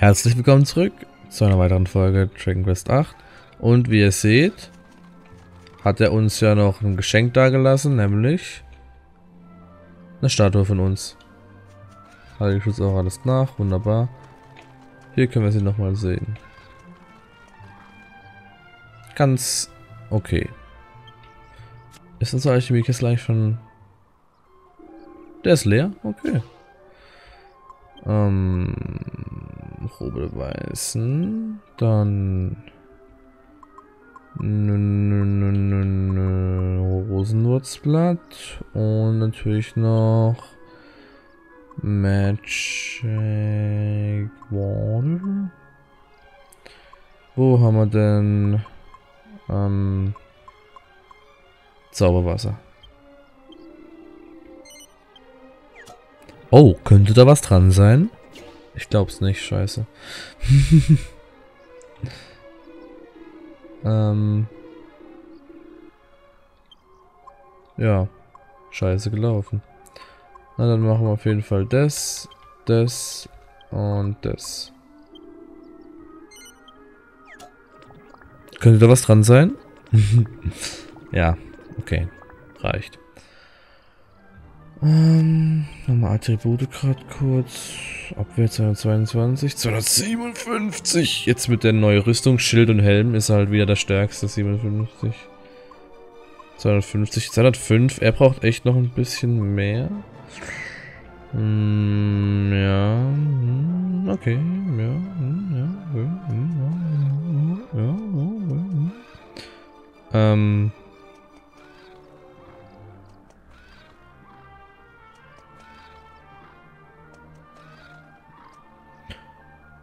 Herzlich willkommen zurück zu einer weiteren Folge Dragon Quest 8. Und wie ihr seht, hat er uns ja noch ein Geschenk dagelassen, nämlich eine Statue von uns. Ich jetzt auch alles nach, wunderbar. Hier können wir sie nochmal sehen. Ganz okay. Ist unser Alchemiekessel eigentlich schon... Der ist leer? Okay. Ähm, Robe Weißen. Dann Rosenwurzblatt und natürlich noch Magic Water. Wo haben wir denn ähm, Zauberwasser? Oh, könnte da was dran sein? Ich glaub's nicht, scheiße. ähm. Ja. Scheiße gelaufen. Na, dann machen wir auf jeden Fall das, das und das. Könnte da was dran sein? ja, okay. Reicht. Ähm, nochmal Attribute gerade kurz. Abwehr 222, 257. Jetzt mit der neuen Rüstung, Schild und Helm ist halt wieder der stärkste, 57. 250, 205. Er braucht echt noch ein bisschen mehr. Hm, ja, hm, okay, ja, hm, ja, hm, ja, ja, ja, ja, ja. Ähm,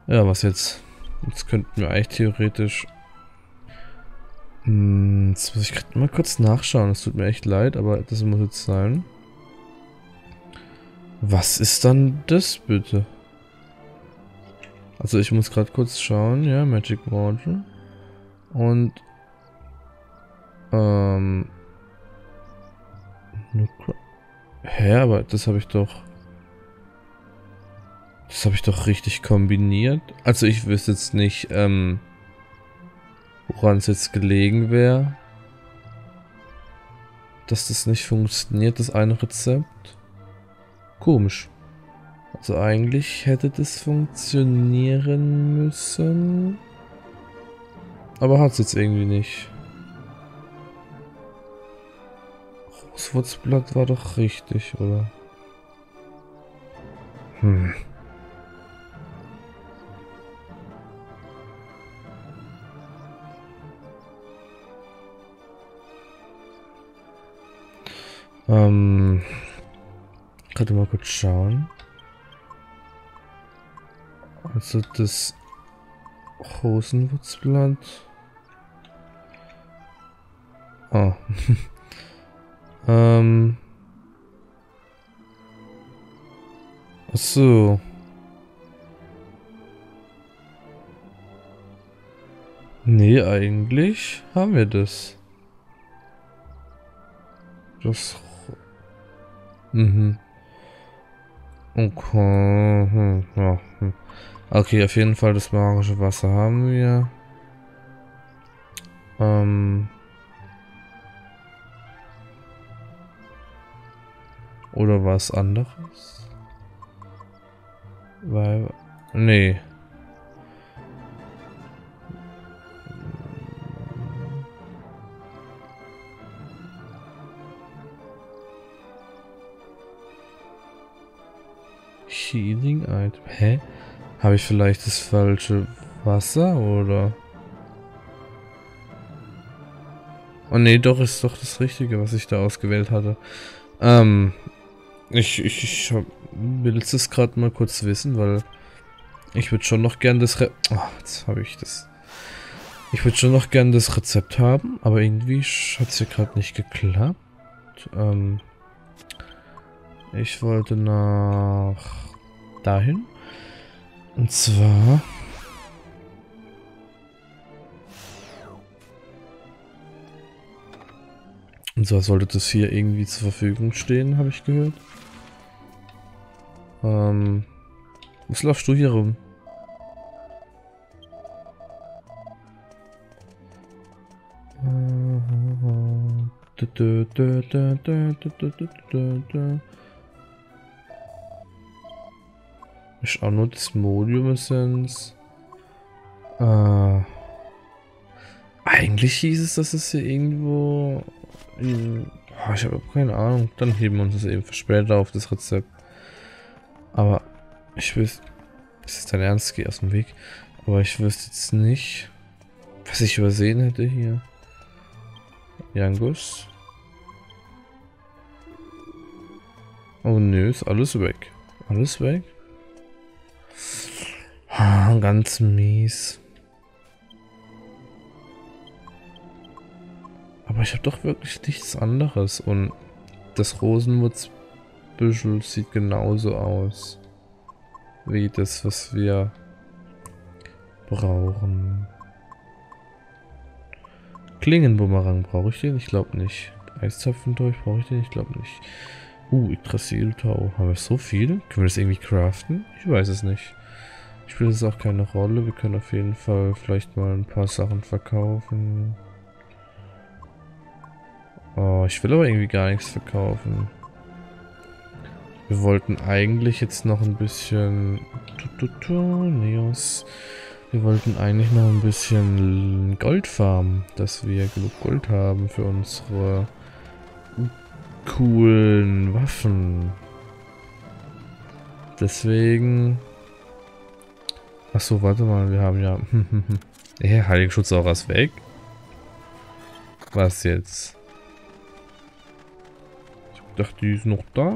Ja, was jetzt? Jetzt könnten wir eigentlich theoretisch... Hm, jetzt muss ich gerade mal kurz nachschauen. Es tut mir echt leid, aber das muss jetzt sein. Was ist dann das bitte? Also ich muss gerade kurz schauen. Ja, Magic Water. Und... Ähm... Hä, aber das habe ich doch... Das habe ich doch richtig kombiniert. Also ich wüsste jetzt nicht, ähm, woran es jetzt gelegen wäre. Dass das nicht funktioniert, das eine Rezept. Komisch. Also eigentlich hätte das funktionieren müssen. Aber hat es jetzt irgendwie nicht. Roswurzblatt war doch richtig, oder? Hm. Ähm, gerade mal kurz schauen. Also das Rosenwurzblatt. Oh. ähm. Ach so. Nee, eigentlich haben wir das. Das Mhm. Okay. Hm, ja. Hm. Okay, auf jeden Fall das magische Wasser haben wir. Ähm. Oder was anderes? Weil. Nee. Healing Item. Hä? Habe ich vielleicht das falsche Wasser oder? Oh ne, doch, ist doch das Richtige, was ich da ausgewählt hatte. Ähm, ich, ich, ich will es gerade mal kurz wissen, weil ich würde schon noch gern das Re oh, jetzt habe ich das. Ich würde schon noch gern das Rezept haben, aber irgendwie hat es hier gerade nicht geklappt. Ähm, ich wollte nach dahin. Und zwar... Und zwar sollte das hier irgendwie zur Verfügung stehen, habe ich gehört. Ähm, was laufst du hier rum? Ist auch nur das Modium Essenz. Äh, eigentlich hieß es, dass es hier irgendwo... In, oh, ich habe keine Ahnung. Dann heben wir uns das eben für später auf, das Rezept. Aber ich wüsste... Ist das dein Ernst? Geh aus dem Weg. Aber ich wüsste jetzt nicht, was ich übersehen hätte hier. Jangus. Oh nö, ist alles weg. Alles weg. Ganz mies. Aber ich habe doch wirklich nichts anderes und das Rosenwurzbüschel sieht genauso aus wie das, was wir brauchen. Klingenbumerang brauche ich den? Ich glaube nicht. Eiszapfendolch brauche ich den? Ich glaube nicht. Uh, Yggdrasil-Tau. Haben wir so viel? Können wir das irgendwie craften? Ich weiß es nicht. Spielt es auch keine Rolle. Wir können auf jeden Fall vielleicht mal ein paar Sachen verkaufen. Oh, ich will aber irgendwie gar nichts verkaufen. Wir wollten eigentlich jetzt noch ein bisschen... Neos. Wir wollten eigentlich noch ein bisschen Gold farmen, dass wir genug Gold haben für unsere coolen Waffen. Deswegen... Achso, warte mal, wir haben ja... Hä, Heiligenschutz auch was weg? Was jetzt? Ich dachte, die ist noch da.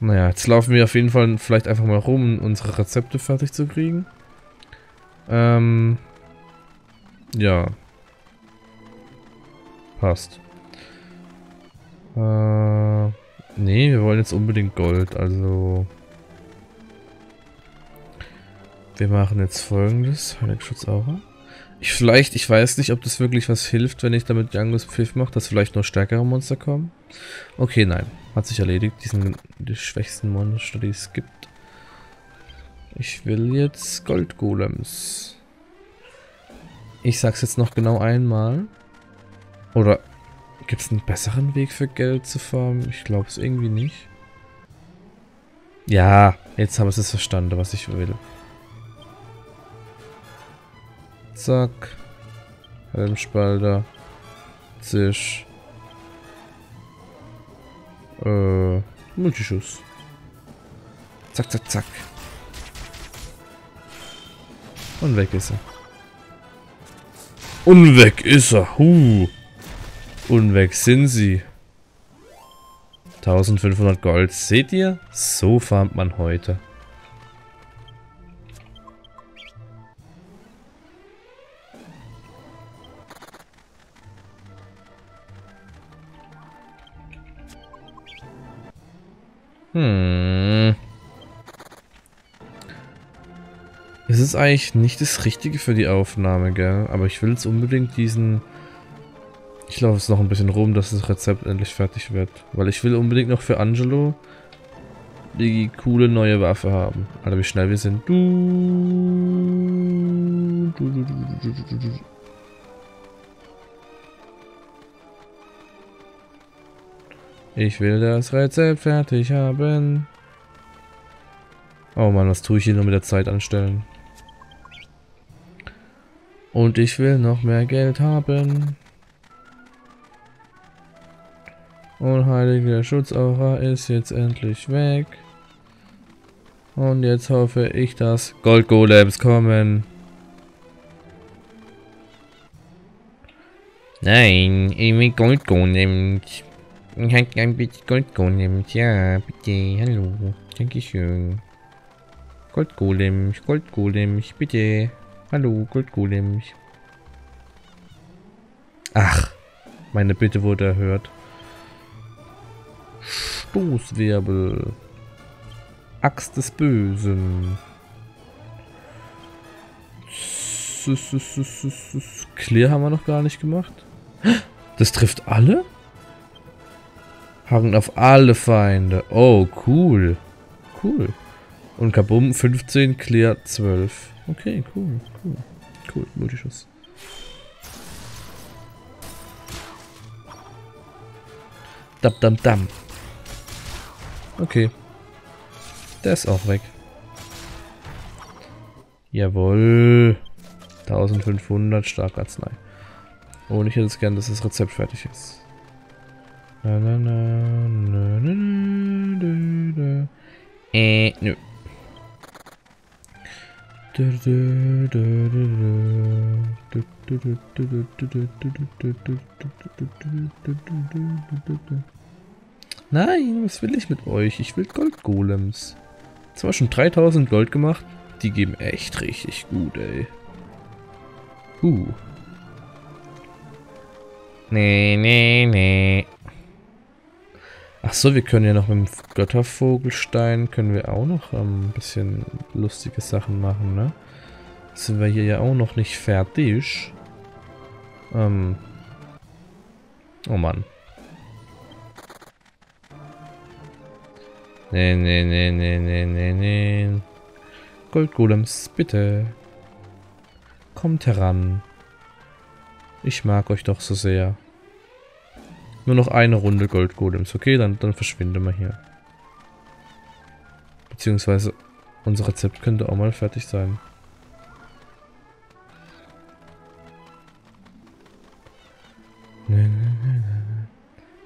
Naja, jetzt laufen wir auf jeden Fall vielleicht einfach mal rum, um unsere Rezepte fertig zu kriegen. Ähm. Ja. Passt. Äh. Nee, wir wollen jetzt unbedingt Gold, also. Wir machen jetzt folgendes. Heiligschutzaura. Ich vielleicht, ich weiß nicht, ob das wirklich was hilft, wenn ich damit Jangos Pfiff mache, dass vielleicht noch stärkere Monster kommen. Okay, nein. Hat sich erledigt. Die die schwächsten Monster, die es gibt. Ich will jetzt Goldgolems. Ich sag's jetzt noch genau einmal. Oder gibt es einen besseren Weg für Geld zu farmen? Ich glaube es irgendwie nicht. Ja, jetzt haben wir es verstanden, was ich will. Zack. Helmspalter. Zisch. Äh, Multischuss. Zack, zack, zack. Und weg ist er. Und weg ist er. Huh. Und weg sind sie. 1500 Gold. Seht ihr? So farmt man heute. Hm. Es ist eigentlich nicht das Richtige für die Aufnahme, gell? Aber ich will jetzt unbedingt diesen... Ich laufe jetzt noch ein bisschen rum, dass das Rezept endlich fertig wird. Weil ich will unbedingt noch für Angelo die coole neue Waffe haben. Alter, wie schnell wir sind. Du, du, du, Ich will das Rezept fertig haben. Oh Mann, was tue ich hier nur mit der Zeit anstellen? Und ich will noch mehr Geld haben. Und heilige Schutzaura ist jetzt endlich weg. Und jetzt hoffe ich, dass Goldgolems kommen. Nein, ich will Goldgolems. Ich hätte ein bisschen Goldgolems. Ja, bitte. Hallo. Dankeschön. Goldgolems, Goldgolems, bitte. Hallo, Goldgolems. Ach, meine Bitte wurde erhört. Stoßwirbel. Axt des Bösen. Clear haben wir noch gar nicht gemacht. Das trifft alle? Haken auf alle Feinde. Oh, cool. Cool. Und Kabum 15, Clear 12. Okay, cool, cool. Cool, Multischuss. Dam, dam, dam. Okay. Der ist auch weg. Jawohl. 1500 Starkarznei. Und ich hätte es gern, dass das Rezept fertig ist. Na, na, na, na, na, na, na, Äh, nö. Nein, was will ich mit euch? Ich will Goldgolems. Zwar schon 3000 Gold gemacht. Die geben echt richtig gut, ey. Uh. Nee, nee, nee. Ach so, wir können ja noch mit dem Göttervogelstein können wir auch noch ähm, ein bisschen lustige Sachen machen, ne? Sind wir hier ja auch noch nicht fertig. Ähm. Oh Mann. Nee, nee, nee, nee, nee, nee, nee. Goldgolems, bitte. Kommt heran. Ich mag euch doch so sehr. Nur noch eine Runde Goldgolems, okay? Dann, dann verschwinden wir hier. Beziehungsweise unser Rezept könnte auch mal fertig sein.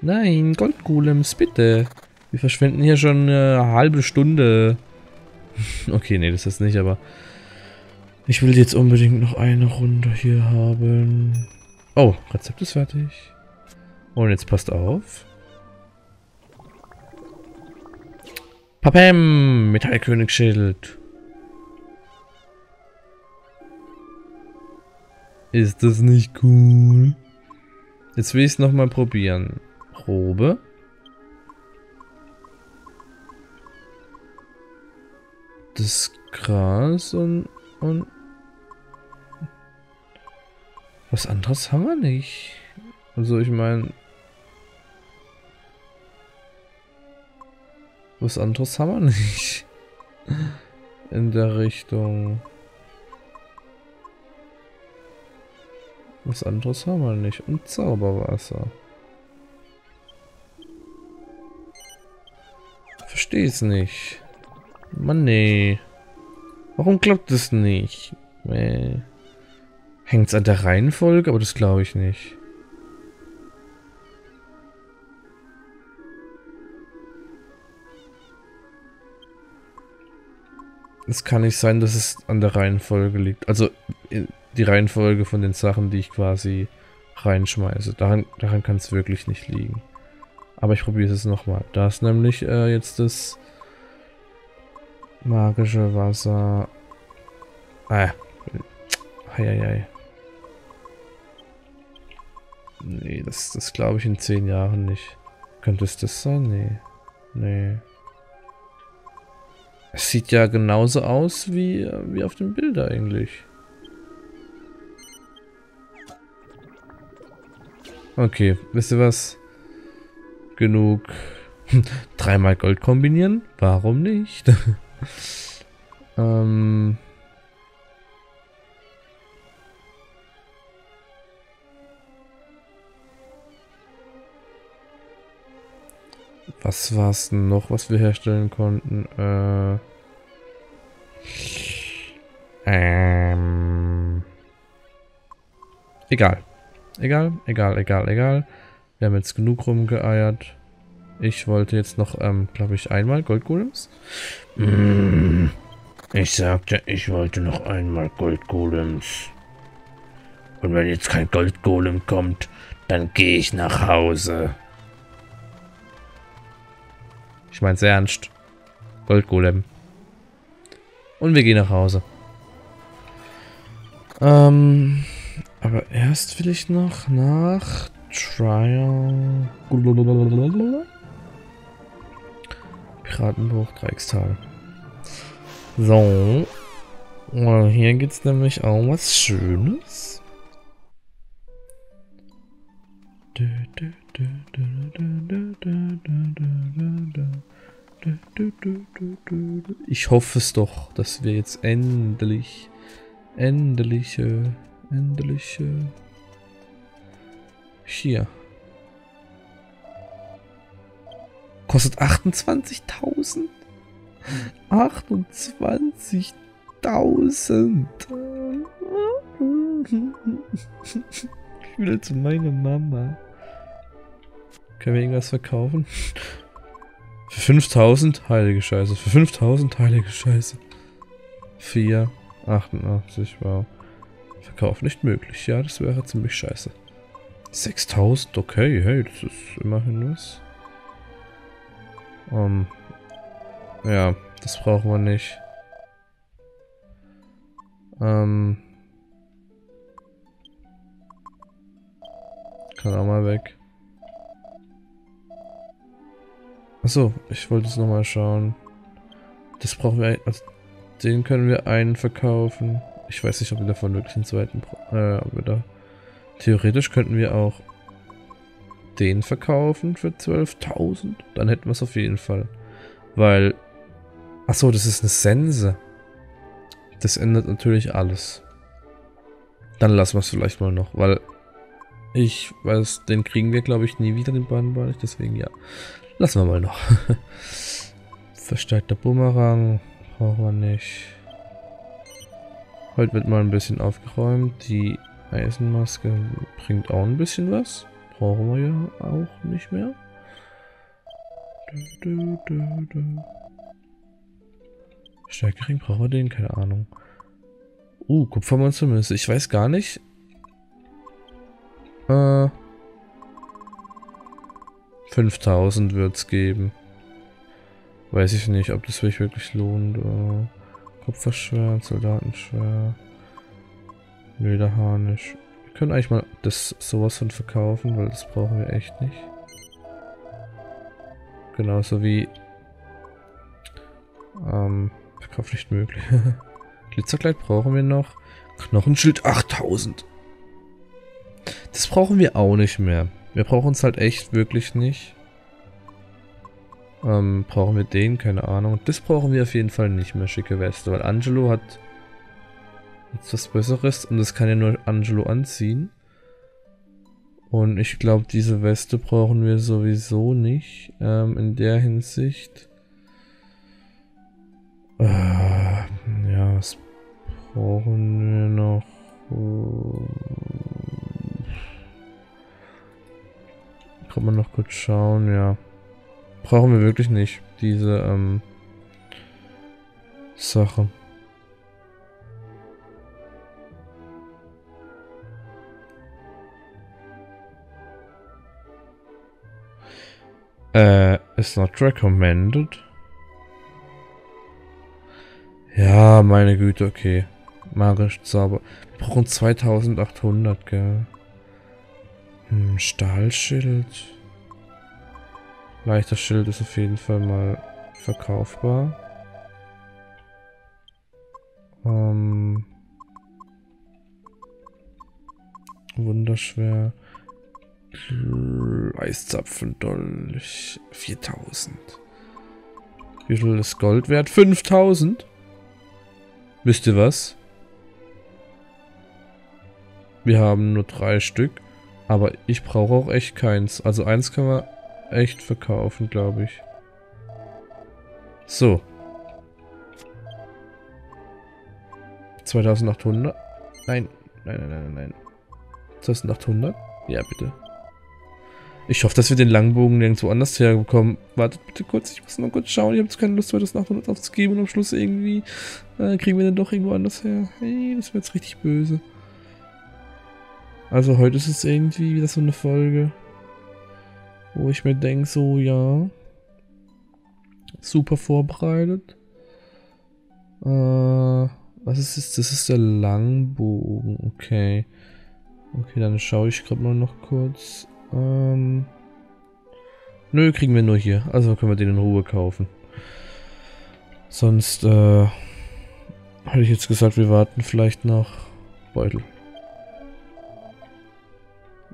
Nein, Goldgolems, bitte. Wir verschwenden hier schon eine halbe Stunde. okay, nee, das ist nicht, aber... Ich will jetzt unbedingt noch eine Runde hier haben. Oh, Rezept ist fertig. Und jetzt passt auf. Papem! Metallkönigsschild. Ist das nicht cool? Jetzt will ich es nochmal probieren. Probe. Das Gras und, und... Was anderes haben wir nicht. Also ich meine... Was anderes haben wir nicht. In der Richtung. Was anderes haben wir nicht. Und Zauberwasser. Verstehe es nicht. Mann, nee. Warum klappt das nicht? Nee. Hängt es an der Reihenfolge? Aber das glaube ich nicht. Es kann nicht sein, dass es an der Reihenfolge liegt. Also die Reihenfolge von den Sachen, die ich quasi reinschmeiße. Daran, daran kann es wirklich nicht liegen. Aber ich probiere es nochmal. Da ist nämlich äh, jetzt das magische Wasser. Ah. Heieiei. Nee, das, das glaube ich in zehn Jahren nicht. Könnte es das sein? Nee. Nee. Es sieht ja genauso aus wie, wie auf dem Bild eigentlich. Okay, wisst ihr was? Genug. Dreimal Gold kombinieren? Warum nicht? ähm... Was war es noch, was wir herstellen konnten? Äh, ähm, egal. Egal, egal, egal, egal. Wir haben jetzt genug rumgeeiert. Ich wollte jetzt noch, ähm, glaube ich, einmal Goldgolems. Mm, ich sagte, ich wollte noch einmal Goldgolems. Und wenn jetzt kein Goldgolem kommt, dann gehe ich nach Hause. Ich mein's ernst. Goldgolem. Und wir gehen nach Hause. Ähm, aber erst will ich noch nach Trial. Piratenbuch Dreieckstal. So. Hier gibt's nämlich auch was Schönes. Ich hoffe es doch, dass wir jetzt endlich, endlich, äh, endlich, äh, hier. Kostet 28.000? 28.000. Ich will zu meiner Mama. Können wir irgendwas verkaufen? Für 5000? Heilige Scheiße. Für 5000? Heilige Scheiße. 4, 88, wow. Verkauf nicht möglich. Ja, das wäre ziemlich scheiße. 6000? Okay, hey, das ist immerhin was. Um, ähm, ja, das brauchen wir nicht. Ähm. Kann auch mal weg. Achso, ich wollte es nochmal schauen. Das brauchen wir, also den können wir einen verkaufen. Ich weiß nicht, ob wir davon wirklich einen zweiten, äh, ob wir da, theoretisch könnten wir auch den verkaufen für 12.000. Dann hätten wir es auf jeden Fall. Weil, achso, das ist eine Sense. Das ändert natürlich alles. Dann lassen wir es vielleicht mal noch, weil ich weiß, den kriegen wir glaube ich nie wieder, den Bahnball. Deswegen ja, Lassen wir mal noch. Verstärkter Bumerang. Brauchen wir nicht. Heute wird mal ein bisschen aufgeräumt. Die Eisenmaske bringt auch ein bisschen was. Brauchen wir ja auch nicht mehr. Du, du, du, Stärkering brauchen wir den? Keine Ahnung. Uh, Kupfermonstermünze. Ich weiß gar nicht. Äh, 5000 wird es geben. Weiß ich nicht, ob das sich wirklich lohnt. Uh, Kupferschwert, Soldatenschwert, Lederharnisch. Wir können eigentlich mal das sowas von verkaufen, weil das brauchen wir echt nicht. Genauso wie ähm, Verkauf nicht möglich. Glitzerkleid brauchen wir noch. Knochenschild 8000. Das brauchen wir auch nicht mehr. Wir brauchen es halt echt wirklich nicht. Ähm, brauchen wir den? Keine Ahnung. Das brauchen wir auf jeden Fall nicht mehr, schicke Weste, weil Angelo hat jetzt was Besseres und das kann ja nur Angelo anziehen. Und ich glaube, diese Weste brauchen wir sowieso nicht ähm, in der Hinsicht. Äh, ja, was brauchen wir noch? Kann man noch kurz schauen, ja. Brauchen wir wirklich nicht, diese ähm, Sache. Äh, is not recommended. Ja, meine Güte, okay. Magisch Zauber. Wir brauchen 2800, gell. Hm, Stahlschild. Leichter Schild ist auf jeden Fall mal verkaufbar. Ähm, wunderschwer. Eiszapfendolch 4000. Wie viel ist Gold wert? 5000? Wisst ihr was? Wir haben nur drei Stück. Aber ich brauche auch echt keins. Also eins können wir echt verkaufen, glaube ich. So. 2800. Nein, nein, nein, nein, nein. 2800? Ja, bitte. Ich hoffe, dass wir den Langbogen nirgendwo anders herbekommen. Wartet bitte kurz, ich muss noch kurz schauen. Ich habe jetzt keine Lust, 2800 aufzugeben und am Schluss irgendwie äh, kriegen wir den doch irgendwo anders her. Hey, das wäre jetzt richtig böse. Also heute ist es irgendwie wieder so eine Folge, wo ich mir denke, so ja, super vorbereitet. Äh, was ist das? Das ist der Langbogen, okay. Okay, dann schaue ich gerade mal noch kurz. Ähm, nö, kriegen wir nur hier. Also können wir den in Ruhe kaufen. Sonst, äh, hätte ich jetzt gesagt, wir warten vielleicht noch Beutel.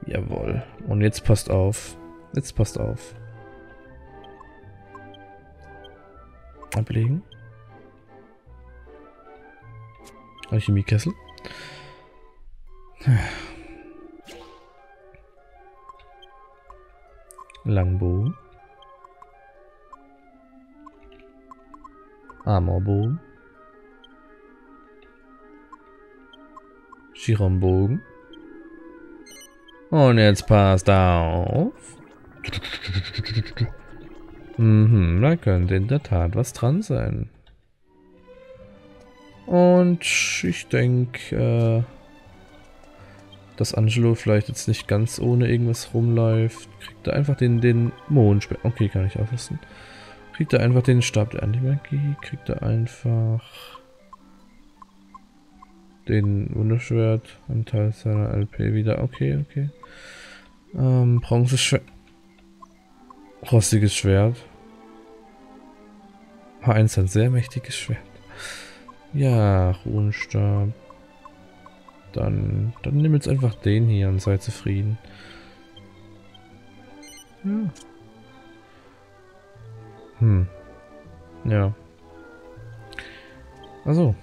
Jawohl. Und jetzt passt auf. Jetzt passt auf. Ablegen. Alchemiekessel. Langbogen. Armorbogen. Chironbogen. Und jetzt passt auf. Mhm, da könnte in der Tat was dran sein. Und ich denke, äh, dass Angelo vielleicht jetzt nicht ganz ohne irgendwas rumläuft. Kriegt er einfach den, den Mondschwert. Okay, kann ich ausrüsten. Kriegt er einfach den Stab der Antimagie. Kriegt er einfach den Wunderschwert. Ein Teil seiner LP wieder. Okay, okay. Ähm, Bronzeschwert. Rostiges Schwert. H1 ist ein sehr mächtiges Schwert. Ja, Runenstab. Dann, dann nimm jetzt einfach den hier und sei zufrieden. Ja. Hm. Ja. Also.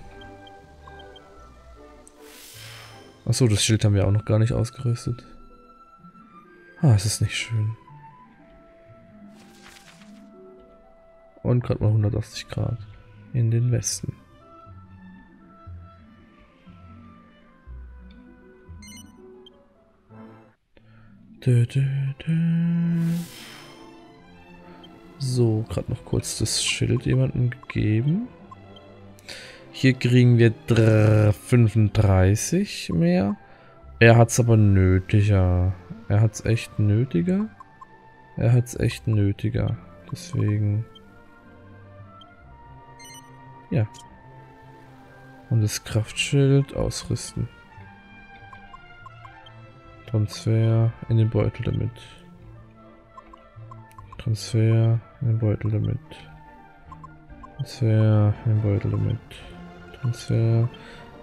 Achso, das Schild haben wir auch noch gar nicht ausgerüstet. Ah, es ist nicht schön. Und gerade mal 180 Grad in den Westen. Dö, dö, dö. So, gerade noch kurz das Schild jemandem gegeben. Hier kriegen wir 35 mehr. Er hat es aber nötiger. Er hat es echt nötiger. Er hat es echt nötiger. Deswegen... Ja. Und das Kraftschild ausrüsten. Transfer in den Beutel damit. Transfer in den Beutel damit. Transfer in den Beutel damit. Transfer in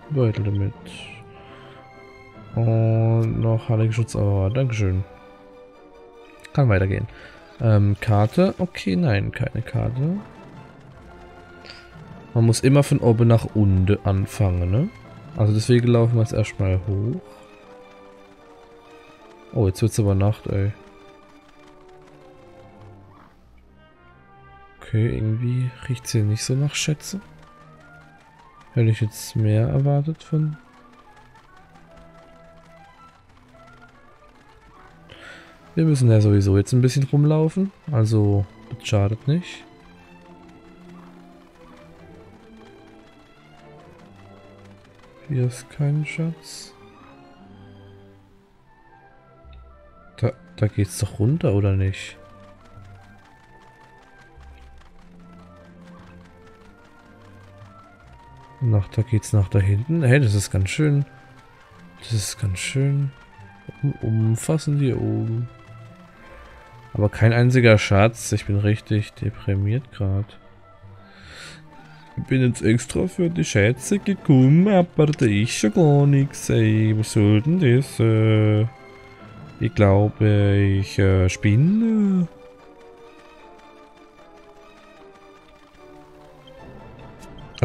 den Beutel damit. Und noch Heiligenschutz, aber Dankeschön. Kann weitergehen. Ähm, Karte. Okay, nein, keine Karte. Man muss immer von oben nach unten anfangen, ne? Also deswegen laufen wir jetzt erstmal hoch. Oh, jetzt wird's aber Nacht, ey. Okay, irgendwie riecht's hier nicht so nach Schätze. Hätte ich jetzt mehr erwartet von... Wir müssen ja sowieso jetzt ein bisschen rumlaufen, also schadet nicht. Hier ist kein Schatz. Da, da geht's doch runter, oder nicht? Nach, da geht's nach da hinten. Hey, das ist ganz schön. Das ist ganz schön umfassend hier oben. Aber kein einziger Schatz. Ich bin richtig deprimiert gerade. Ich bin jetzt extra für die Schätze gekommen, aber da ist schon gar nichts, ey. Was soll denn das? Äh, ich glaube, ich äh, spinne.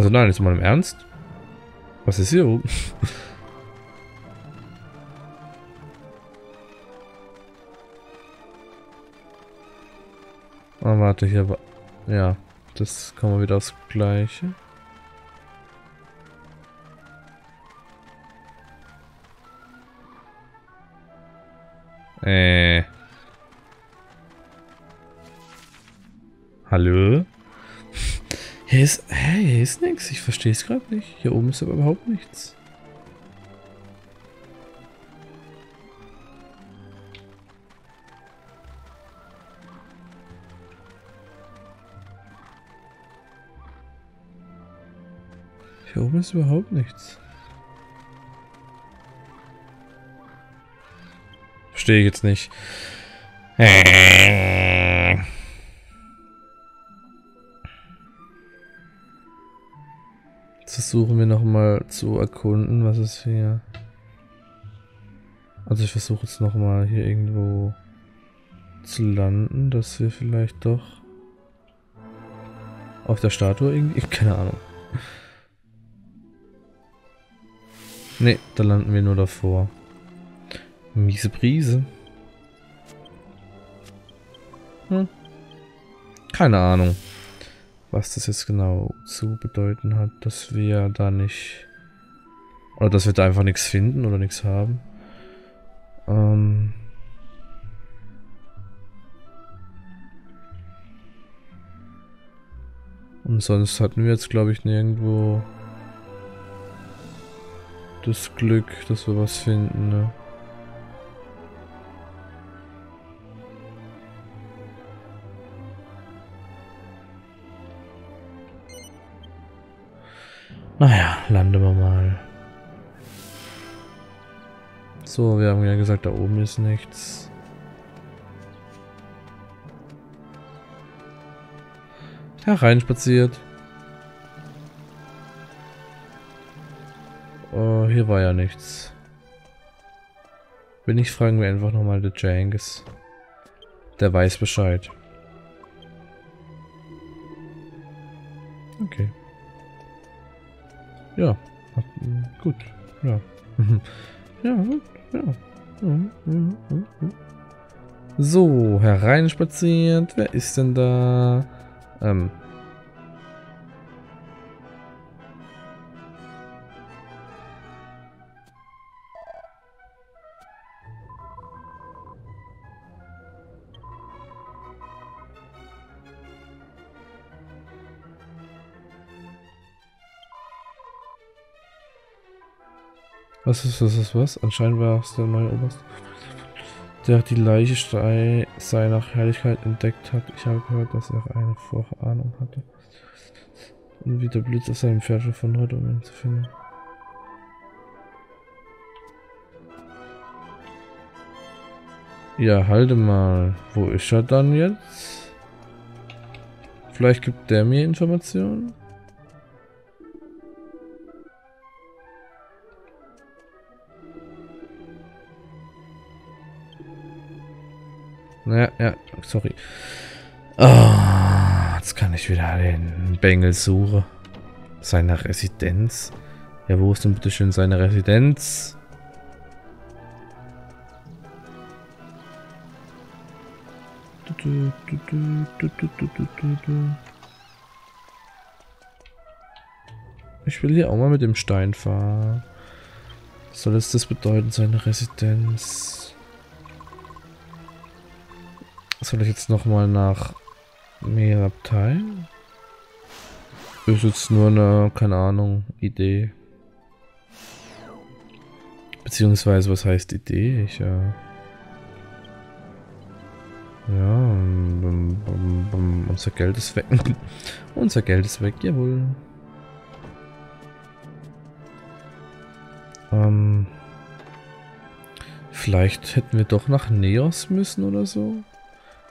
Also nein, jetzt mal im Ernst. Was ist hier oben? Ah, warte, hier war... Ja, das kommen wir wieder aufs Gleiche. Äh. Hallo? Hier ist... Hä, hier ist nichts. Ich verstehe es gerade nicht. Hier oben ist aber überhaupt nichts. Hier oben ist überhaupt nichts. Verstehe ich jetzt nicht. versuchen wir nochmal zu erkunden, was ist hier. Also ich versuche jetzt nochmal hier irgendwo zu landen, dass wir vielleicht doch Auf der Statue irgendwie? Keine Ahnung. Ne, da landen wir nur davor. Miese Brise. Hm. Keine Ahnung, was das jetzt genau zu bedeuten hat, dass wir da nicht... Oder dass wir da einfach nichts finden oder nichts haben. Ähm... Und sonst hatten wir jetzt, glaube ich, nirgendwo das Glück, dass wir was finden, ne? Naja, landen wir mal. So, wir haben ja gesagt, da oben ist nichts. Hereinspaziert. Oh, hier war ja nichts. Wenn nicht, fragen wir einfach nochmal den Jangus. Der weiß Bescheid. Okay. Ja. Gut. Ja. ja, gut. Ja. So, hereinspaziert. Wer ist denn da? Ähm, Was ist das? Ist was? Anscheinend war es der neue Oberst, der die Leiche sei, sei nach Herrlichkeit entdeckt hat. Ich habe gehört, dass er eine Vorahnung hatte. Und wie der Blitz aus seinem Pferd von heute, um ihn zu finden. Ja, halte mal. Wo ist er dann jetzt? Vielleicht gibt der mir Informationen? Ja, ja, sorry. Oh, jetzt kann ich wieder den Bengel suchen. Seine Residenz. Ja, wo ist denn bitte schön seine Residenz? Ich will hier auch mal mit dem Stein fahren. soll es das bedeuten, seine Residenz? Soll ich jetzt nochmal nach Meerabtei? Ist jetzt nur eine, keine Ahnung, Idee. Beziehungsweise, was heißt Idee? Ich, äh... Ja, um, um, um, unser Geld ist weg. unser Geld ist weg, jawohl. Ähm... Vielleicht hätten wir doch nach Neos müssen oder so.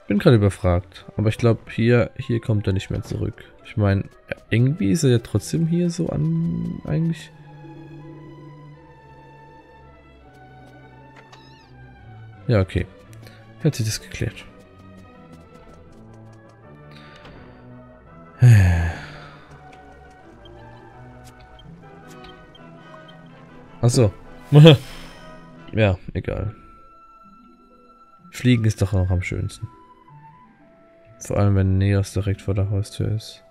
Bin gerade überfragt. Aber ich glaube, hier, hier kommt er nicht mehr zurück. Ich meine, irgendwie ist er ja trotzdem hier so an, eigentlich. Ja, okay. Hat sich das geklärt. Achso. ja, egal. Fliegen ist doch auch am schönsten. Vor allem, wenn Neos direkt vor der Haustür ist.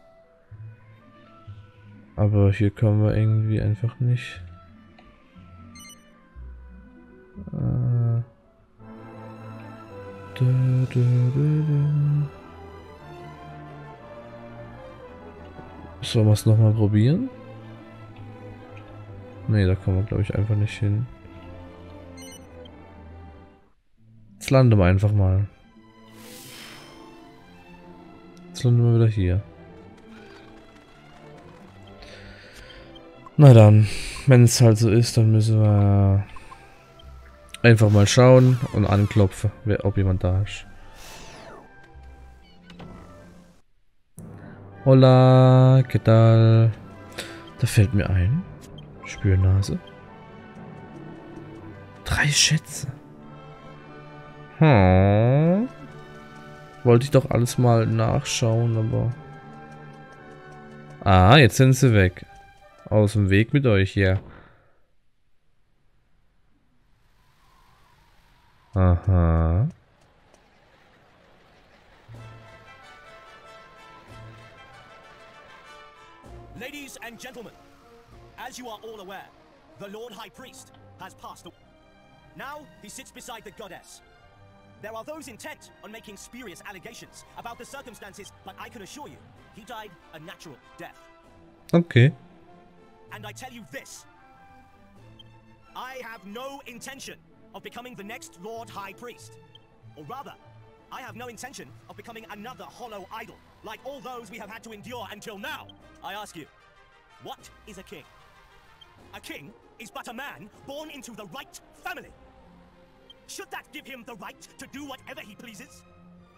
Aber hier kommen wir irgendwie einfach nicht. Äh. Da, da, da, Sollen wir es nochmal probieren? Ne, da kommen wir glaube ich einfach nicht hin. Jetzt landen wir einfach mal. Jetzt landen wir wieder hier. Na dann, wenn es halt so ist, dann müssen wir einfach mal schauen und anklopfen, ob jemand da ist. Hola, ¿qué tal? Da fällt mir ein. Spürnase. Drei Schätze. Hm. Wollte ich doch alles mal nachschauen, aber... Ah, jetzt sind sie weg. Aus dem Weg mit euch hier. Aha. Ladies and gentlemen, as you are all aware, the Lord High Priest has passed away. Now he sits beside the goddess. There are those intent on making spurious allegations about the circumstances, but I can assure you, he died a natural death. Okay. And I tell you this I have no intention of becoming the next Lord High Priest. Or rather, I have no intention of becoming another hollow idol, like all those we have had to endure until now. I ask you, what is a king? A king is but a man born into the right family. Should that give him the right to do whatever he pleases?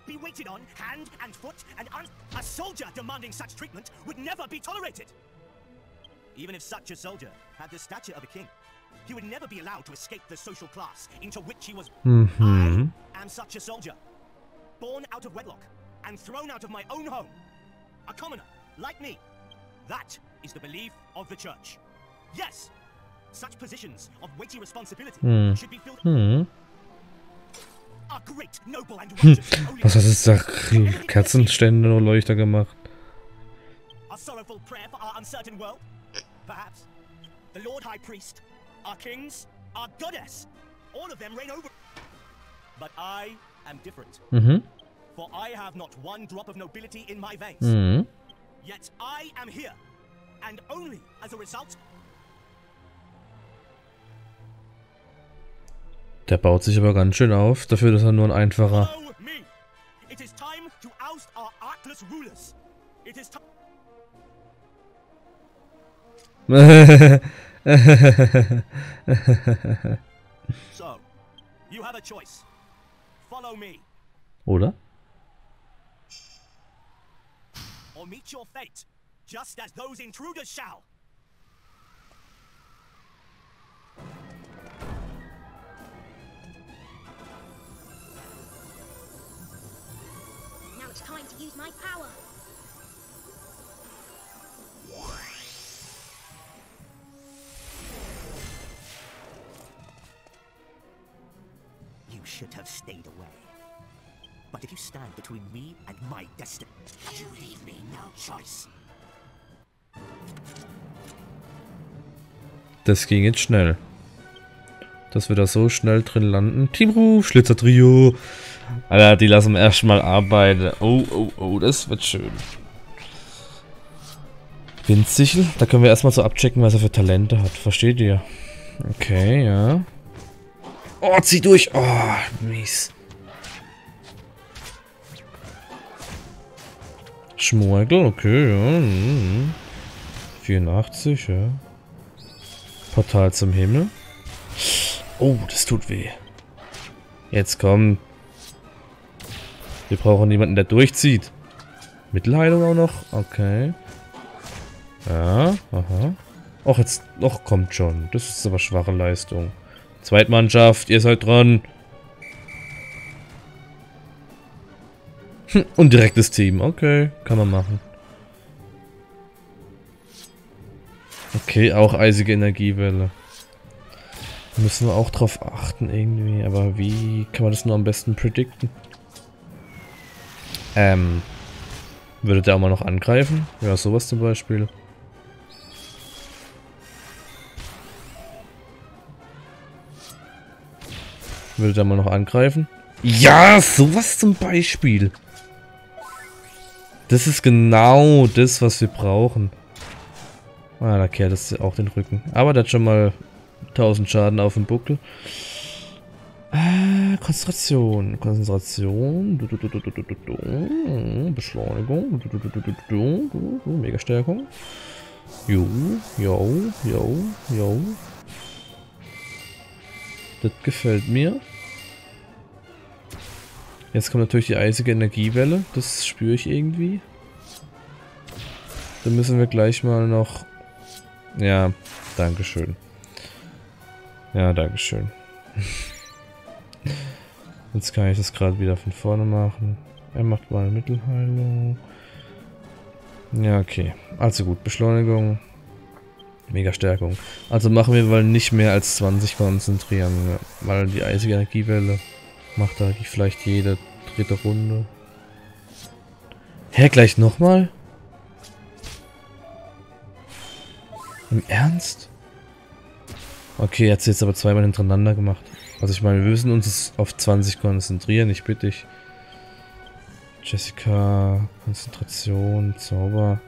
Be waited on hand and foot, and un- a soldier demanding such treatment would never be tolerated. Even if such a soldier had the stature of a king, he would never be allowed to escape the social class into which he was. Mm-hmm. I am such a soldier, born out of wedlock and thrown out of my own home. A commoner, like me. That is the belief of the church. Yes, such positions of weighty responsibility Hmm. should be filled. Hm. Was hast du da? Kerzenstände und Leuchter gemacht? A sorrowful prayer for our uncertain world? Perhaps. The Lord High Priest, our kings, our goddess, all of them reign over. But I am different, Mhm. for I have not one drop of nobility in my veins. Mhm. Yet I am here, and only as a result. Der baut sich aber ganz schön auf, dafür, dass er nur ein einfacher. Oder? or meet your fate, just as those intruders shall. It's time to use my power. You should have stayed away. But if you stand between me and my destiny, you leave me no choice. Das ging jetzt schnell. Dass wir da so schnell drin landen. Teamruf, Schlitzer-Trio. Alter, die lassen erstmal arbeiten. Oh, oh, oh, das wird schön. Windsichel, da können wir erstmal so abchecken, was er für Talente hat. Versteht ihr? Okay, ja. Oh, zieh durch. Oh, mies. Schmorgel, okay, ja. mhm. 84, ja. Portal zum Himmel. Oh, das tut weh. Jetzt komm. Wir brauchen jemanden, der durchzieht. Mittelheilung auch noch? Okay. Ja, aha. Och, jetzt noch kommt schon. Das ist aber schwache Leistung. Zweitmannschaft, ihr seid dran. Hm, Und direktes Team. Okay, kann man machen. Okay, auch eisige Energiewelle. Müssen wir auch drauf achten irgendwie. Aber wie kann man das nur am besten predikten? Ähm. Würde der auch mal noch angreifen? Ja, sowas zum Beispiel. Würde der mal noch angreifen? Ja, sowas zum Beispiel. Das ist genau das, was wir brauchen. Ah, da kehrt es auch den Rücken. Aber der hat schon mal 1000 Schaden auf dem Buckel. Äh, Konzentration. Konzentration. Du, du, du. Beschleunigung. Mega-Stärkung. Jo, jo, jo, jo. Das gefällt mir. Jetzt kommt natürlich die eisige Energiewelle. Das spüre ich irgendwie. Dann müssen wir gleich mal noch... Ja, Dankeschön. Ja, Dankeschön. Jetzt kann ich das gerade wieder von vorne machen. Er macht mal eine Mittelheilung. Ja, okay. Also gut, Beschleunigung. Mega Stärkung. Also machen wir mal nicht mehr als 20 konzentrieren, weil die eisige Energiewelle macht da vielleicht jede dritte Runde. Hä, gleich nochmal? Im Ernst? Okay, jetzt jetzt aber zweimal hintereinander gemacht. Also ich meine, wir müssen uns auf 20 konzentrieren, ich bitte dich. Jessica, Konzentration, Zauber.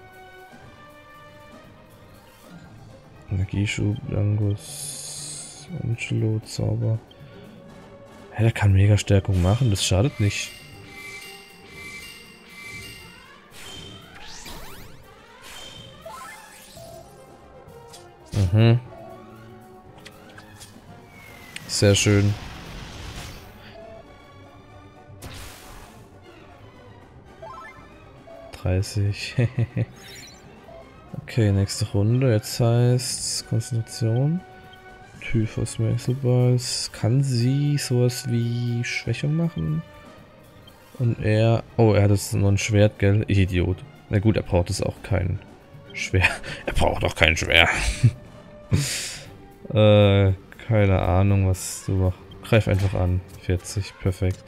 Energieschub, Angus, Angelo, Zauber. Ja, der kann mega Stärkung machen, das schadet nicht. Mhm. Sehr schön. Dreißig. okay, nächste Runde. Jetzt heißt Konzentration. Typhus Maxelballs. Kann sie sowas wie Schwächung machen? Und er... Oh, er hat jetzt nur ein Schwert, gell? Idiot. Na gut, er braucht es auch kein Schwer. Er braucht auch kein Schwer. äh, keine Ahnung, was du machst. Greif einfach an. 40, perfekt.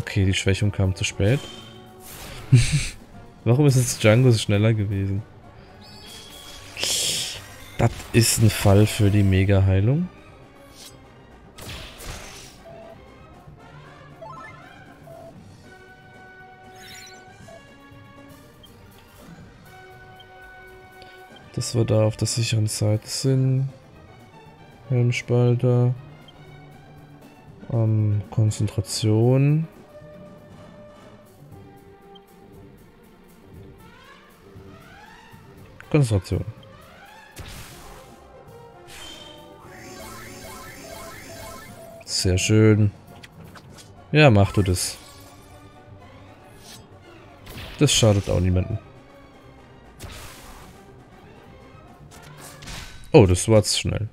Okay, die Schwächung kam zu spät. Warum ist jetzt Django schneller gewesen? Das ist ein Fall für die Mega-Heilung. Dass wir da auf der sicheren Seite sind. Helmspalter. Ähm, Konzentration. Konzentration. Sehr schön. Ja, mach du das. Das schadet auch niemanden. Oh, das war zu schnell.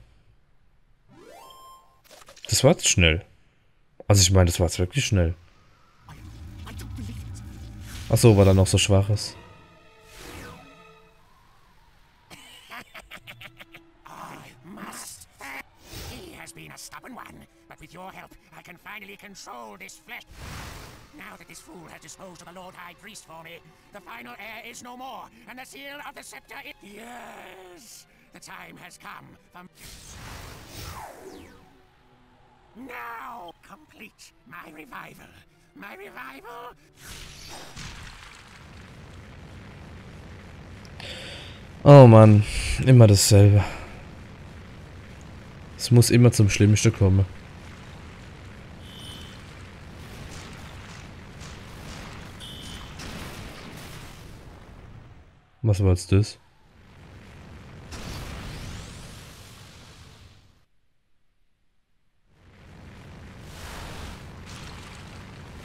War zu schnell. Also ich meine, das war jetzt wirklich schnell. Achso, weil er noch so schwach ist. Now that this fool has disposed of the Lord High Priest for me, the final heir is no more, and the seal of the scepter is... Yes! The time has come for... Now! Complete my revival. My revival... Oh Mann, immer dasselbe. Es muss immer zum Schlimmsten kommen. Was war jetzt das?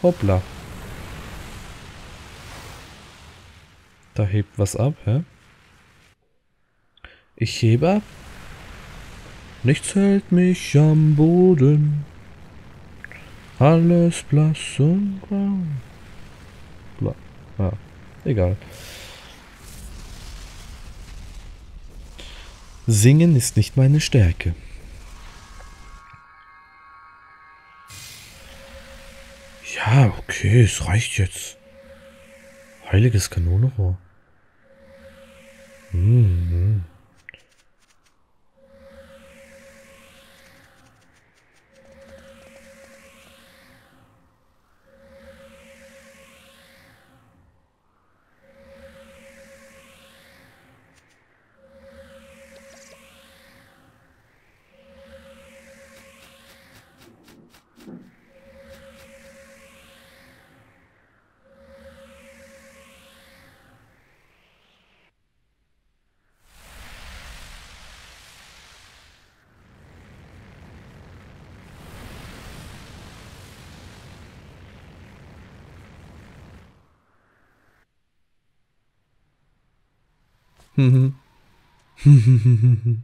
Hoppla. Da hebt was ab, hä? Ich hebe ab. Nichts hält mich am Boden. Alles blass und grau. Bla. Ah, egal. Singen ist nicht meine Stärke. Okay, es reicht jetzt. Heiliges Kanonenrohr. Mhm.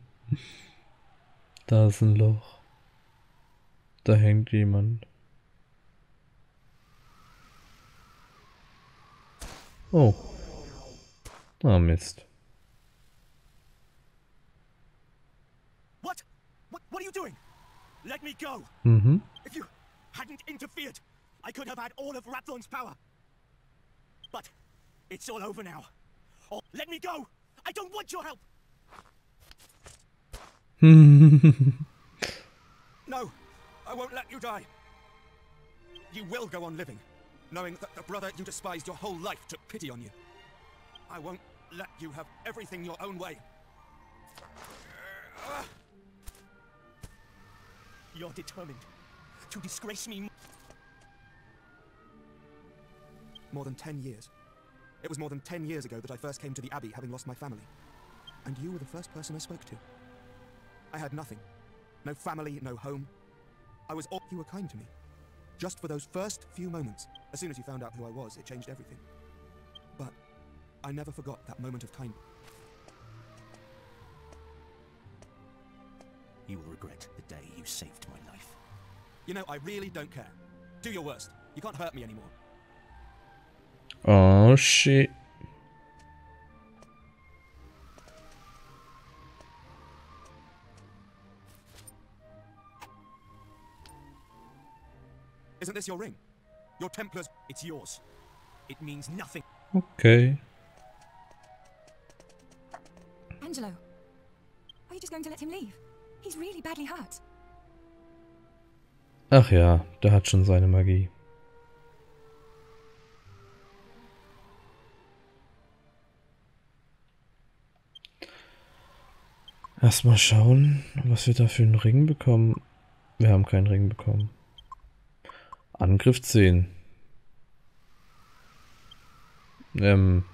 da ist ein Loch. Da hängt jemand. Oh. Ah, Mist. What? What? What are you doing? Let me go. Mhm. If you hadn't interfered, I could have had all of Rapthorn's power. But it's all over now. Oh, let me go. I don't want your help. No, I won't let you die. You will go on living, knowing that the brother you despised your whole life took pity on you. I won't let you have everything your own way. You're determined to disgrace me. More than ten years. It was more than ten years ago that I first came to the Abbey having lost my family. And you were the first person I spoke to. I had nothing. No family, no home. I was all. You were kind to me. Just for those first few moments. As soon as you found out who I was, it changed everything. But I never forgot that moment of kindness. You will regret the day you saved my life. You know, I really don't care. Do your worst. You can't hurt me anymore. Oh, shit. This your ring? Your Templar's. It's yours. It means nothing. Okay. Angelo, are you just going to let him leave? He's really badly hurt. Ach ja, der hat schon seine Magie. Erstmal schauen, was wir da für einen Ring bekommen. Wir haben keinen Ring bekommen. Angriff 10. Ähm.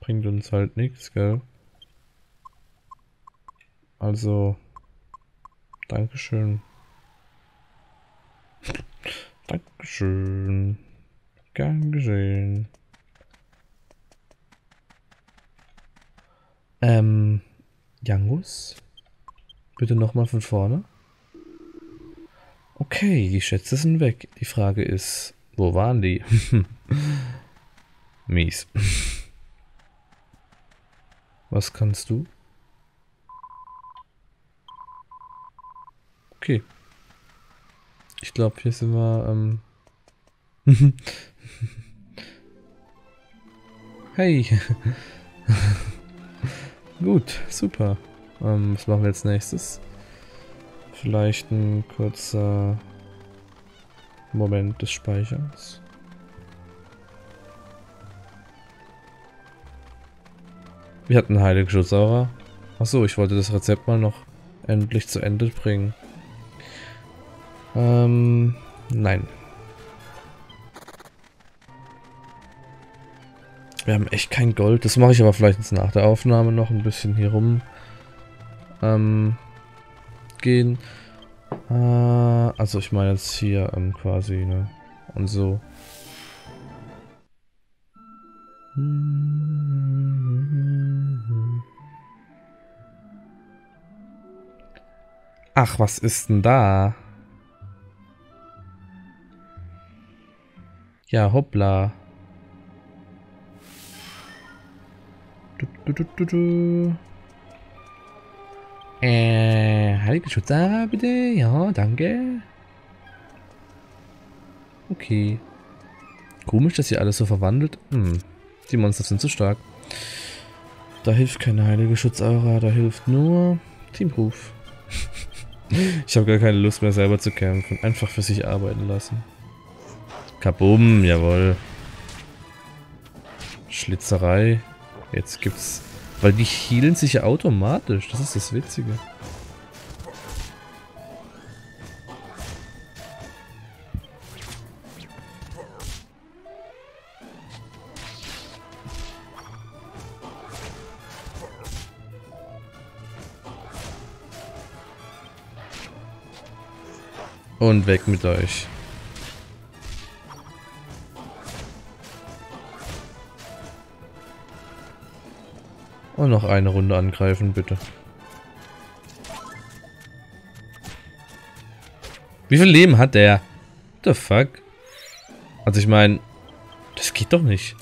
Bringt uns halt nichts, gell? Also. Dankeschön. Dankeschön. Gern gesehen. Ähm. Jangus? Bitte nochmal von vorne. Okay, die Schätze sind weg. Die Frage ist, wo waren die? Mies. Was kannst du? Okay. Ich glaube, hier sind wir, ähm... hey. Gut, super. Ähm, was machen wir jetzt nächstes? Vielleicht ein kurzer Moment des Speicherns. Wir hatten Heilige Schutzaura. Achso, ich wollte das Rezept mal noch endlich zu Ende bringen. Ähm, nein. Wir haben echt kein Gold. Das mache ich aber vielleicht jetzt nach der Aufnahme noch ein bisschen hier rum. Ähm, gehen. Äh, also ich meine jetzt hier ähm, quasi, ne? Und so. Ach, was ist denn da? Ja, hoppla. Du, du, du. Äh, Heilige Schutzer, bitte. Ja, danke. Okay. Komisch, dass hier alles so verwandelt. Hm, die Monster sind zu stark. Da hilft keine heilige Schutzaura, da hilft nur Teamruf. ich habe gar keine Lust mehr selber zu kämpfen. Einfach für sich arbeiten lassen. Kabum, jawohl. Schlitzerei. Jetzt gibt's... Weil die healen sich ja automatisch. Das ist das Witzige. Und weg mit euch. Und noch eine Runde angreifen, bitte. Wie viel Leben hat der? What the fuck? Also ich meine, das geht doch nicht.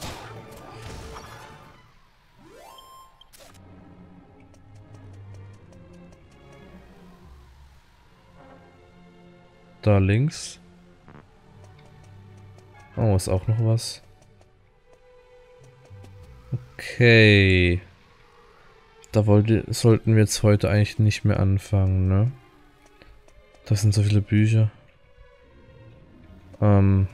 Da links. Oh, ist auch noch was. Okay. Da wollte, sollten wir jetzt heute eigentlich nicht mehr anfangen, ne? Das sind so viele Bücher. Ähm.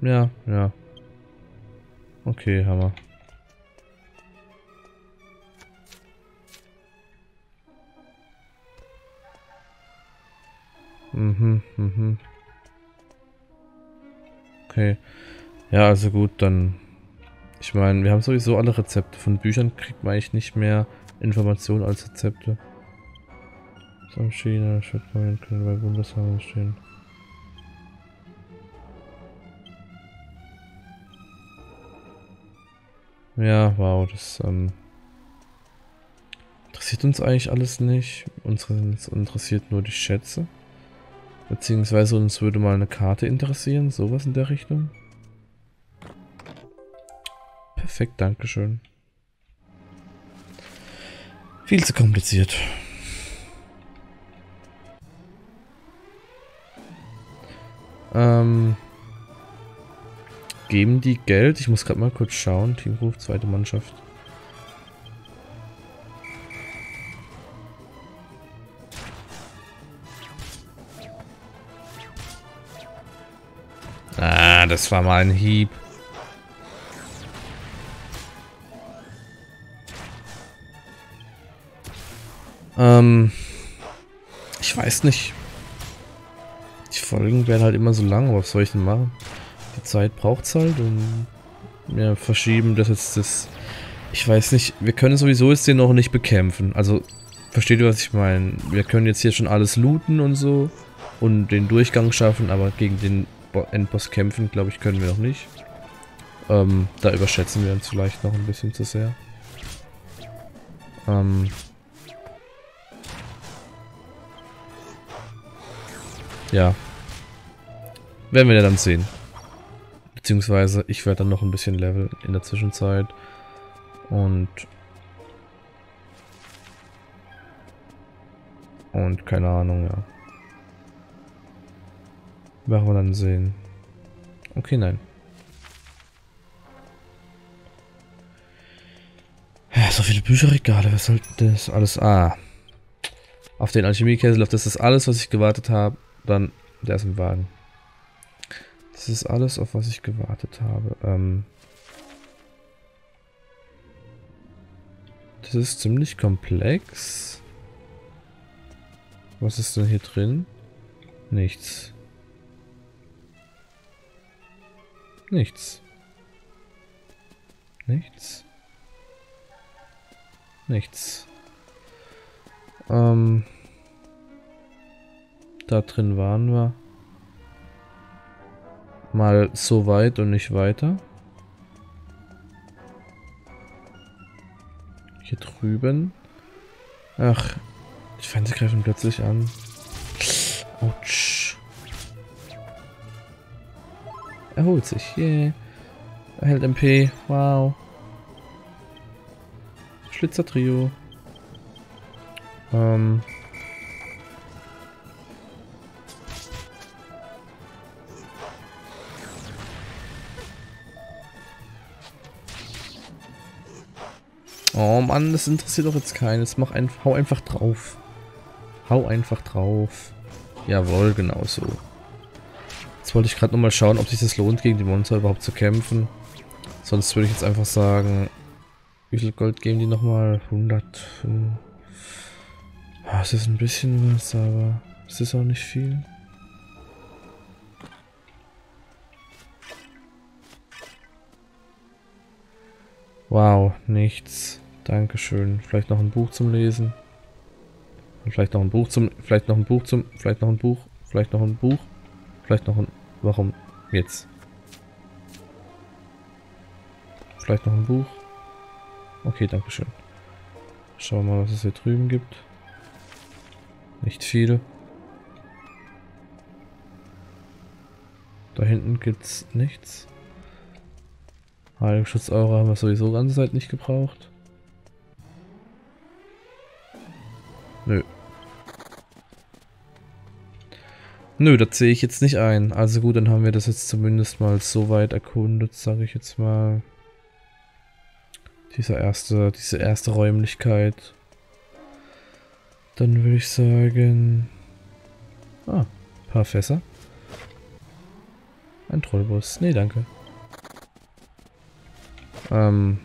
Ja, ja. Okay, Hammer. Mhm, mhm. Okay. Ja, also gut, dann... Ich meine, wir haben sowieso alle Rezepte. Von Büchern kriegt man eigentlich nicht mehr Informationen als Rezepte. Samschiene, Schrittmann können bei Bundeshaben stehen. Ja, wow, das ähm, interessiert uns eigentlich alles nicht. Uns interessiert nur die Schätze. Beziehungsweise uns würde mal eine Karte interessieren, sowas in der Richtung. Perfekt, Dankeschön. Viel zu kompliziert. Ähm, geben die Geld? Ich muss gerade mal kurz schauen. Teamruf, zweite Mannschaft. Ah, das war mal ein Hieb. Ähm, ich weiß nicht. Die Folgen werden halt immer so lang, aber was soll ich denn machen? Die Zeit braucht es halt und wir verschieben das jetzt das. Ich weiß nicht, wir können sowieso jetzt den noch nicht bekämpfen. Also, versteht ihr, was ich meine? Wir können jetzt hier schon alles looten und so und den Durchgang schaffen, aber gegen den Endboss kämpfen, glaube ich, können wir noch nicht. Ähm, da überschätzen wir uns vielleicht noch ein bisschen zu sehr. Ähm. Ja. Werden wir dann sehen. Beziehungsweise ich werde dann noch ein bisschen leveln in der Zwischenzeit. Und... Und keine Ahnung, ja. Werden wir dann sehen. Okay, nein. Ja, so viele Bücherregale, was soll das alles? Ah. Auf den Alchemiekessel, auf das ist alles, was ich gewartet habe. Dann, der ist im Wagen. Das ist alles, auf was ich gewartet habe. Ähm das ist ziemlich komplex. Was ist denn hier drin? Nichts. Nichts. Nichts. Nichts. Ähm. Da drin waren wir. Mal so weit und nicht weiter. Hier drüben. Ach, die Feinde greifen plötzlich an. Autsch. Erholt sich. Yeah. Erhält MP. Wow. Schlitzer Trio. Ähm. Oh Mann, das interessiert doch jetzt keines. Mach ein, hau einfach drauf. Hau einfach drauf. Jawohl, genau so. Jetzt wollte ich gerade nochmal schauen, ob sich das lohnt, gegen die Monster überhaupt zu kämpfen. Sonst würde ich jetzt einfach sagen, wie viel Gold geben die nochmal? 100. Ah, es ist ein bisschen was, aber es ist auch nicht viel. Wow, nichts. Dankeschön. Vielleicht noch ein Buch zum Lesen. Und vielleicht noch ein Buch zum. Vielleicht noch ein Buch zum. Vielleicht noch ein Buch. Vielleicht noch ein Buch. Vielleicht noch ein Warum jetzt? Vielleicht noch ein Buch? Okay, dankeschön. Schauen wir mal, was es hier drüben gibt. Nicht viel. Da hinten gibt's nichts. Heilungsschutzaura haben wir sowieso ganze Zeit nicht gebraucht. Nö. Nö, das sehe ich jetzt nicht ein. Also gut, dann haben wir das jetzt zumindest mal so weit erkundet, sage ich jetzt mal. Diese erste, diese erste Räumlichkeit. Dann würde ich sagen... Ah, ein paar Fässer. Ein Trollbus. Nee, danke. Ähm,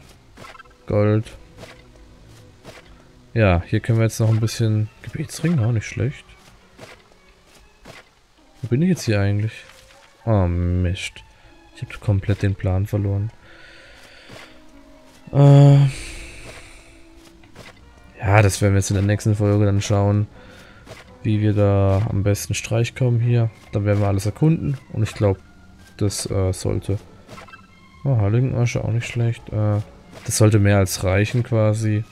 Gold. Ja, hier können wir jetzt noch ein bisschen... Gebetsring, auch nicht schlecht. Wo bin ich jetzt hier eigentlich? Oh, Mist. Ich habe komplett den Plan verloren. Äh ja, das werden wir jetzt in der nächsten Folge dann schauen, wie wir da am besten Streich kommen hier. Dann werden wir alles erkunden und ich glaube, das äh, sollte... Oh, Heiligenasche auch nicht schlecht. Äh, das sollte mehr als reichen quasi,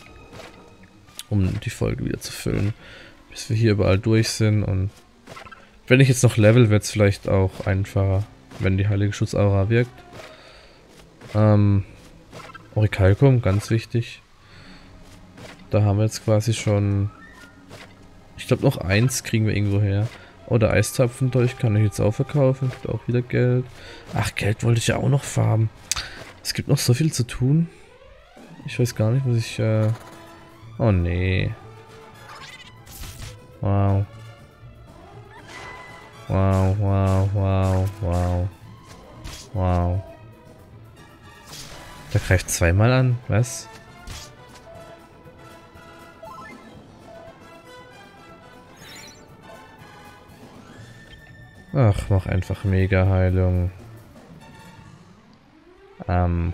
um die Folge wieder zu füllen, bis wir hier überall durch sind und wenn ich jetzt noch level, wird es vielleicht auch einfacher, wenn die Heilige Schutzaura wirkt. Ähm, Orichalcum, ganz wichtig. Da haben wir jetzt quasi schon... Ich glaube noch eins kriegen wir irgendwo her. Oh, der Eistapfendolch kann ich jetzt auch verkaufen. Gibt auch wieder Geld. Ach, Geld wollte ich ja auch noch farmen. Es gibt noch so viel zu tun. Ich weiß gar nicht, was ich... Äh oh, nee. Wow. Wow, wow, wow, wow. Wow. Der greift zweimal an, was? Ach, mach einfach Mega-Heilung. Ähm.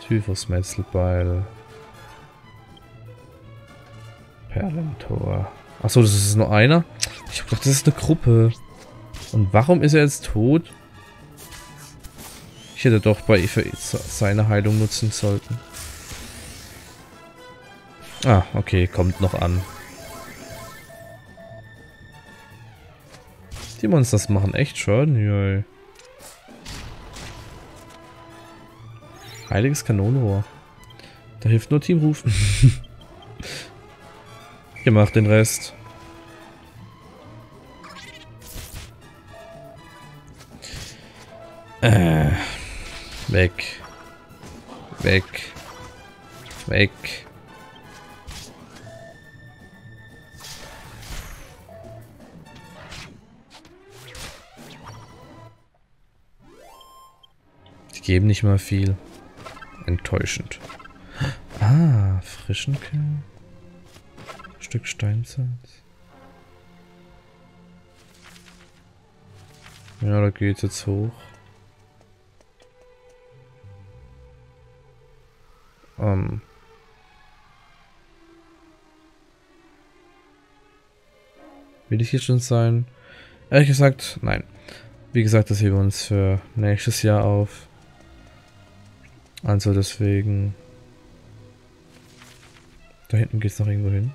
Typhus-Metzelbeil. Perlentor. Achso, das ist nur einer? Ich hab gedacht, das ist eine Gruppe. Und warum ist er jetzt tot? Ich hätte doch bei für seine Heilung nutzen sollten. Ah, okay, kommt noch an. Die Monsters machen echt Schaden, ja. Heiliges Kanonenrohr. Da hilft nur Teamruf. Ihr macht den Rest. Äh, weg. Weg. Weg. Die geben nicht mal viel. Enttäuschend. Ah, frischen Kill. Stück Steinsalz. Ja, da geht's jetzt hoch. Ähm. Will ich hier schon sein? Ehrlich gesagt, nein. Wie gesagt, das heben wir uns für nächstes Jahr auf. Also deswegen... Da hinten geht's noch irgendwo hin.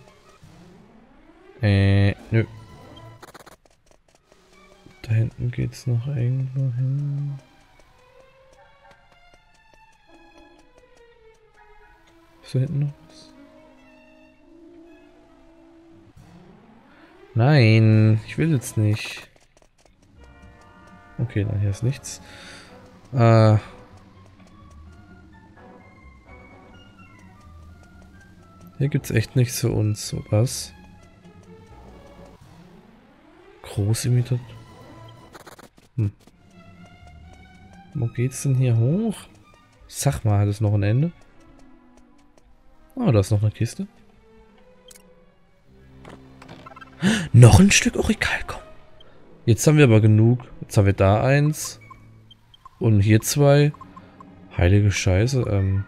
Äh, nö. Da hinten geht's noch irgendwo hin. Ist da hinten noch was? Nein, ich will jetzt nicht. Okay, dann hier ist nichts. Äh. Hier gibt's echt nichts für uns, so was. Großimitat. Hm. Wo geht's denn hier hoch? Sag mal, hat es noch ein Ende? Oh, da ist noch eine Kiste. Noch ein Stück Orikalkum. Jetzt haben wir aber genug. Jetzt haben wir da eins. Und hier zwei. Heilige Scheiße. Ähm.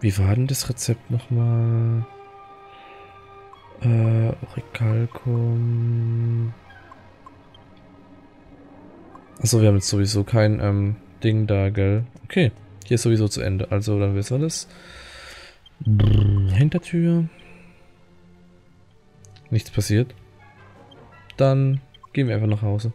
Wie war denn das Rezept nochmal? Äh, Orikalkum. Achso, wir haben jetzt sowieso kein ähm, Ding da, gell? Okay, hier ist sowieso zu Ende. Also, dann wissen wir das. Brrr, Hintertür. Nichts passiert. Dann gehen wir einfach nach Hause.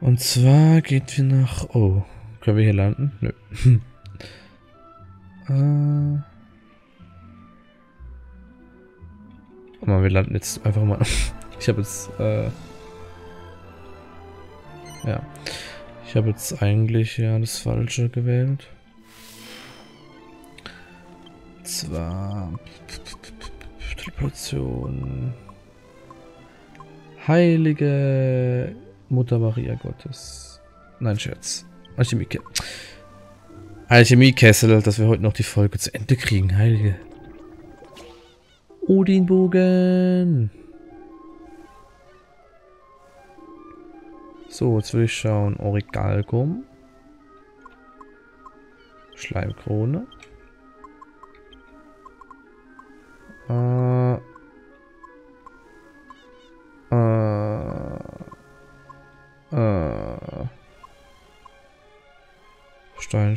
Und zwar geht wir nach... Oh, können wir hier landen? Nö. äh... Mal, wir landen jetzt einfach mal... ich habe jetzt... Äh... Ja. Ich habe jetzt eigentlich ja das Falsche gewählt. Zwar... Teleportation... Heilige Mutter Maria Gottes. Nein, Scherz. Alchemie Alchemiekessel, dass wir heute noch die Folge zu Ende kriegen. Heilige. Odinbogen. So, jetzt will ich schauen. Origalgum. Schleimkrone. Äh,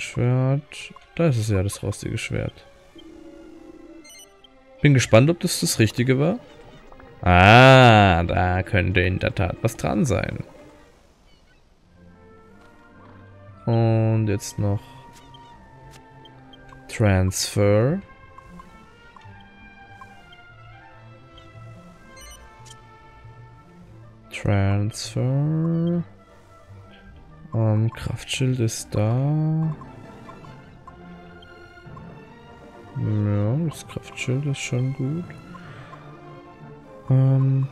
Steinschwert. Da ist es ja, das rostige Schwert. Bin gespannt, ob das das Richtige war. Ah, da könnte in der Tat was dran sein. Und jetzt noch Transfer. Transfer. Ähm, Kraftschild ist da. Ja, das Kraftschild ist schon gut. Ähm.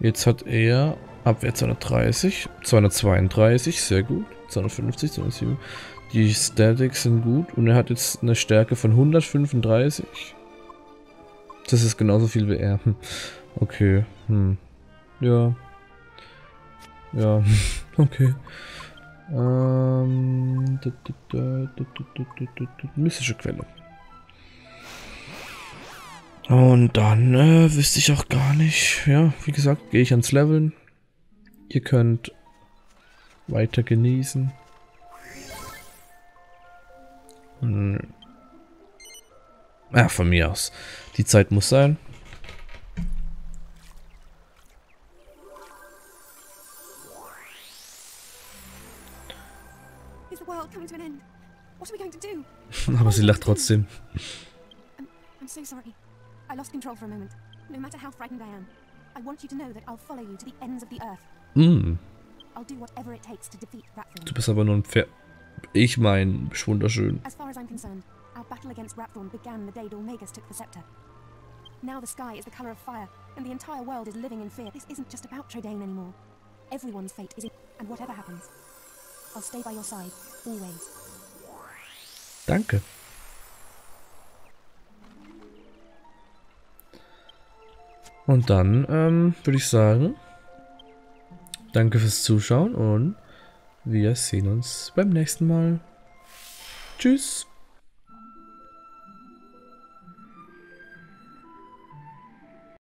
Jetzt hat er Abwehr 230, 232, sehr gut. 250, 207. Die Statics sind gut und er hat jetzt eine Stärke von 135. Das ist genauso viel wie er. Okay. Hm. Ja. Ja. okay. Ähm. Mystische Quelle. Und dann äh, wüsste ich auch gar nicht. Ja, wie gesagt, gehe ich ans Leveln. Ihr könnt weiter genießen. Hm. Ja, von mir aus. Die Zeit muss sein. Aber sie lacht trotzdem. I'm, so sorry. I lost control for a moment. No matter how frightened I am, I want you to know that I'll follow you to the ends of the earth. Mm, I'll do whatever it takes to defeat du bist aber nur ein Pferd. Ich mein, wunderschön. As far as I'm concerned, our battle against Ratthorn began the day Dormagus took the scepter. Now the sky is the color of fire, and the entire world is living in fear. This isn't just about Trodane anymore. Everyone's fate is in, and whatever happens, I'll stay by your side, always. Danke. Und dann ähm, würde ich sagen, danke fürs Zuschauen und wir sehen uns beim nächsten Mal. Tschüss.